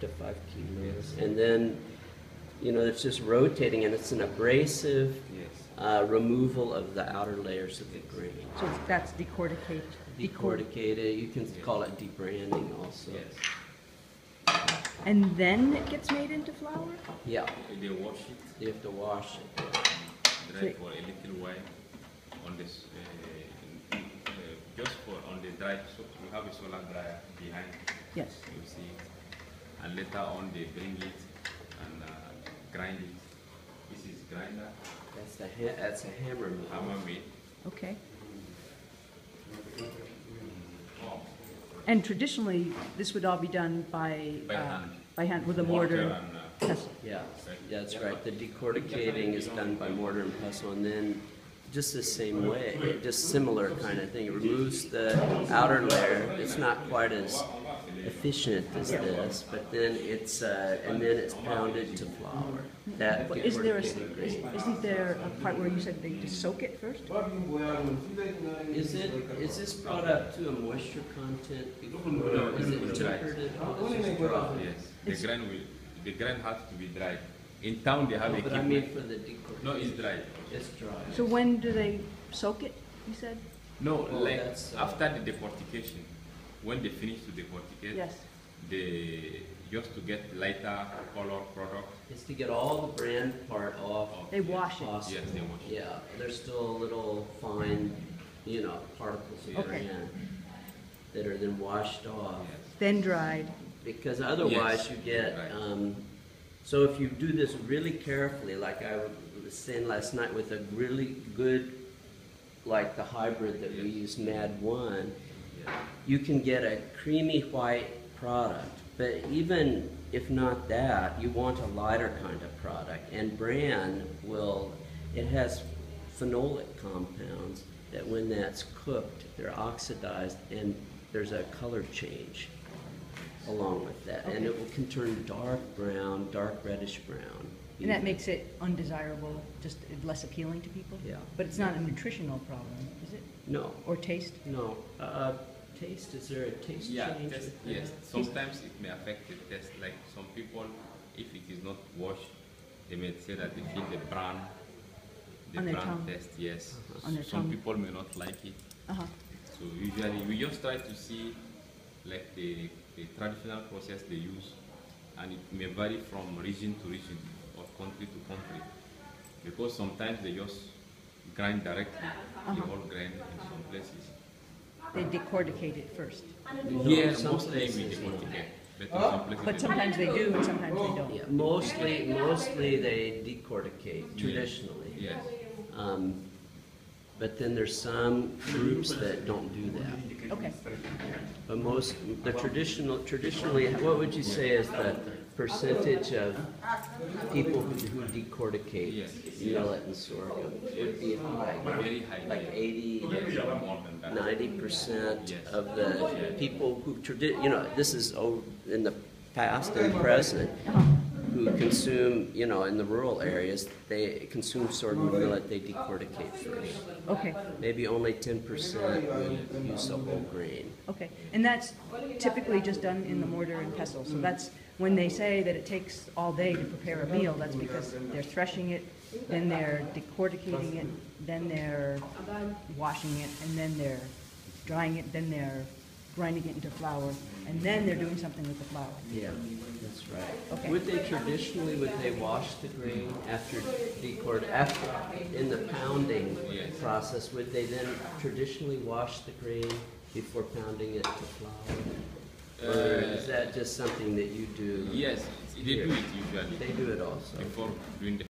to five kilos. And then, you know, it's just rotating and it's an abrasive Yes. uh, removal of the outer layers of the grain. So that's decorticate. decor- Decorticated, you can call it debranning also. Yes. And then it gets made into flour? Yeah, They wash it, you have to wash it. dry for a little while on this, uh, uh, just for on the dry. So we have a solar dryer behind. Yes. You see, it. And later on they bring it and uh, grind it. This is grinder, That's the, ha- that's a hammer mill. hammer made. Okay. And traditionally, this would all be done by? By uh, hand. By hand, with a Mortar mortar? and, uh, pestle. Yeah, yeah, that's right. The decorticating is done by mortar and pestle, and then just the same way, just similar kind of thing. It removes the outer layer. It's not quite as efficient as this, but then it's, uh, and then it's pounded to flour. That But Is there a, is, isn't there a part where you said they just soak it first? Is it, is this brought up to a moisture content before? Is it tempered? It's just raw. Yes, the grain will, the grain has to be dry. In town they have But I mean equipment. for the decortication. No, it's dry. It's dry. So when do they soak it, you said? No, Oh, like that's, uh, after the decortication, when they finish to decorticate, Yes. they just to get lighter color product. It's to get all the bran part off. They wash it. possible. Yes, they wash it. Yeah, there's still little fine, you know, particles of Okay. bran that are then washed off. Yes. Then dried? Because otherwise Yes, you get, right. um, so if you do this really carefully, like I was saying last night with a really good, like the hybrid that we use, Mad One, Yeah. You can get a creamy white product. But even if not that, you want a lighter kind of product. And bran will, it has phenolic compounds that when that's cooked, they're oxidized and there's a color change along with that. And it will, can turn dark brown, dark reddish brown. And that makes it undesirable, just less appealing to people? Yeah. But it's not a nutritional problem, is it? No, Or taste? no. Uh, taste, is there a taste Yeah, change? test, with that? yes. Sometimes it may affect the taste. Like some people, if it is not washed, they may say that they feel the brown, the On brown tongue. taste. Yes. On their some tongue. people may not like it. Uh-huh. So usually we just try to see like the, the traditional process they use and it may vary from region to region or country to country because sometimes they just grind directly the Uh-huh. whole grain in some places. They decorticate it first. No, Here some mostly we decorticate, but in some places But they sometimes they do and sometimes they don't. Yeah, mostly, mostly they decorticate traditionally. Yes. Um, but then there's some groups that don't do that. Okay. But most, the traditional, traditionally, what would you say is the percentage of people who, who decorticate Yes. millet and sorghum? Would be high, Very high. like eighty, Yes, more than that. ninety percent Yes. of the people who tradi, you know, this is o- in the past and present, who consume, you know, in the rural areas, they consume sorghum millet, they decorticate first. Okay, Maybe only ten percent would use the whole grain. okay. And that's typically just done in the mortar and pestle. So that's, when they say that it takes all day to prepare a meal, that's because they're threshing it, then they're decorticating it, then they're washing it, and then they're drying it, then they're grinding it into flour, and then they're doing something with the flour. Yeah, that's right. Okay. Would they traditionally, would they wash the grain after decord, after, in the pounding Yes. process, would they then traditionally wash the grain before pounding it to flour? Or is Uh, that just something that you do? Yes, they do it usually They do it also. before doing the